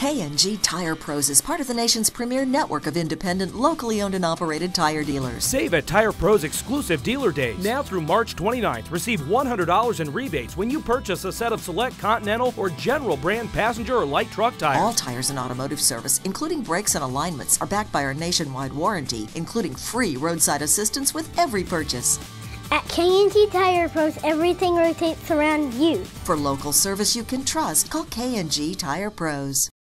K&G Tire Pros is part of the nation's premier network of independent, locally owned and operated tire dealers. Save at Tire Pros exclusive dealer days. Now through March 29th, receive $100 in rebates when you purchase a set of select Continental or General brand passenger or light truck tires. All tires and automotive service, including brakes and alignments, are backed by our nationwide warranty, including free roadside assistance with every purchase. At K&G Tire Pros, everything rotates around you. For local service you can trust, call K&G Tire Pros.